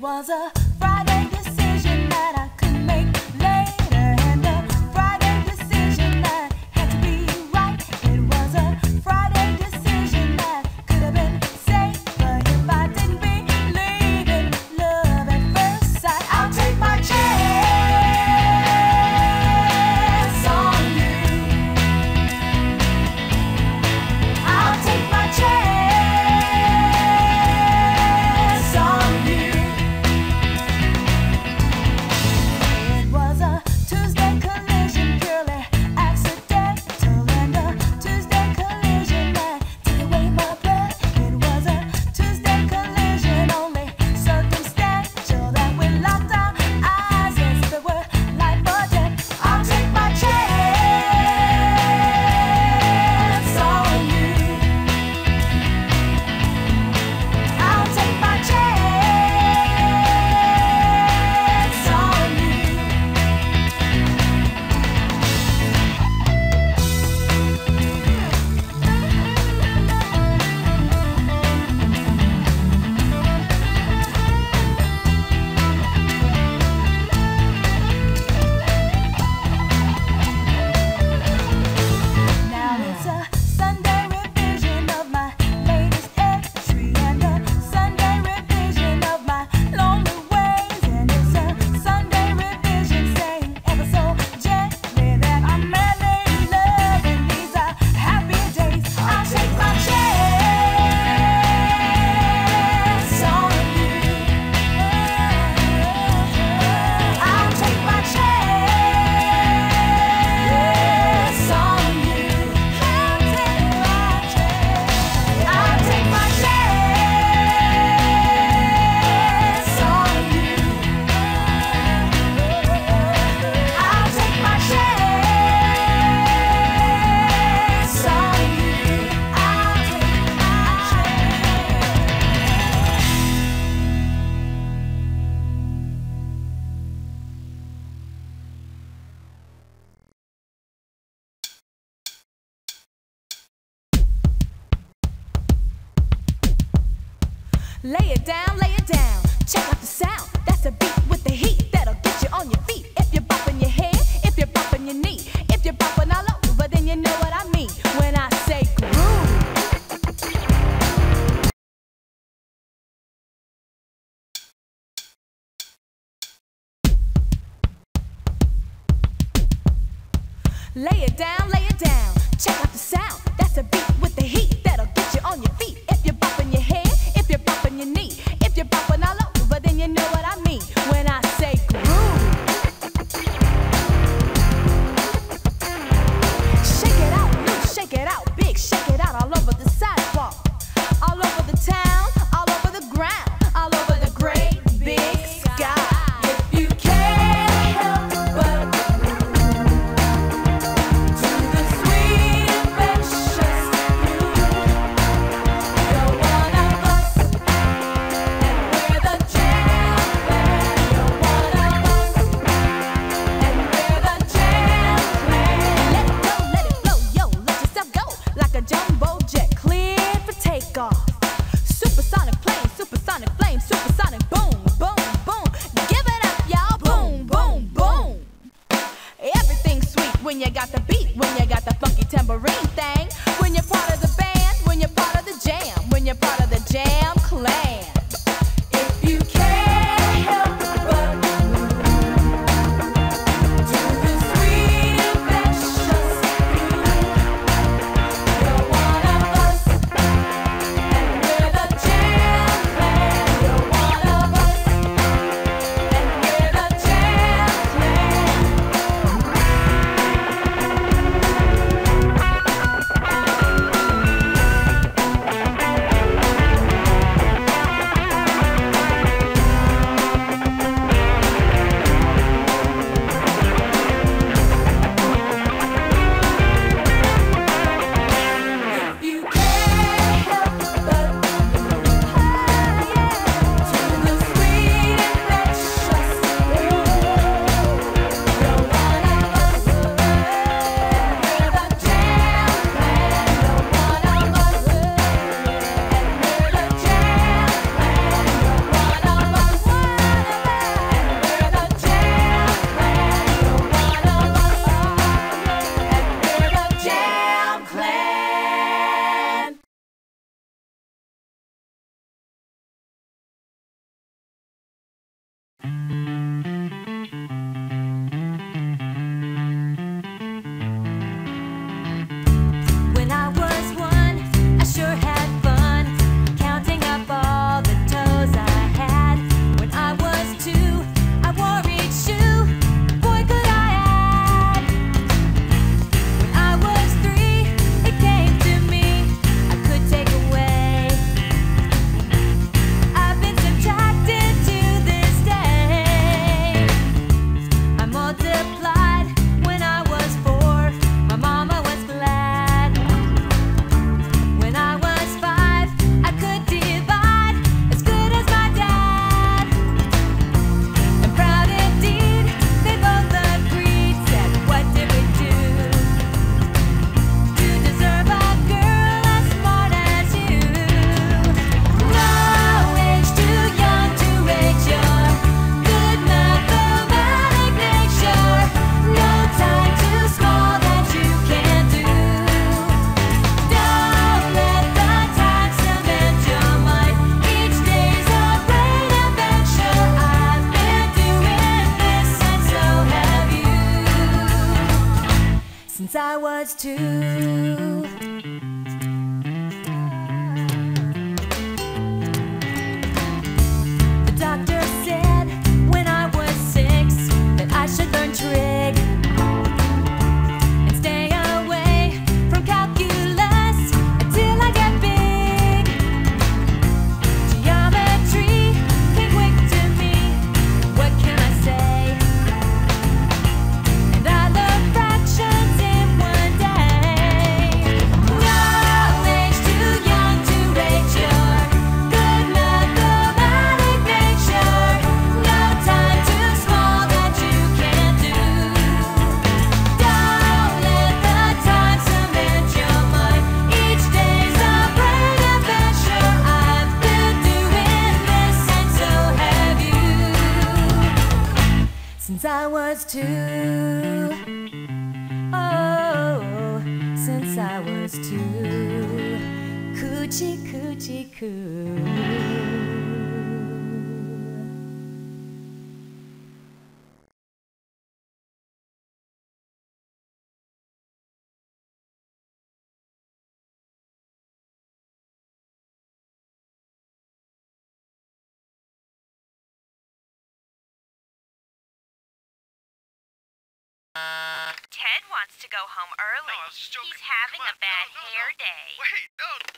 was a Lay it down, lay it down. Check out the sound. That's a beat with the heat that'll get you on your feet. If you're bopping your head, if you're bopping your knee, if you're bopping all over, then you know what I mean when I say groove. Lay it down, lay it down. Check out the sound. That's since I was two. coochie, coochie. Ted wants to go home early. No, He's having on, a bad no, no, hair day. Wait, no.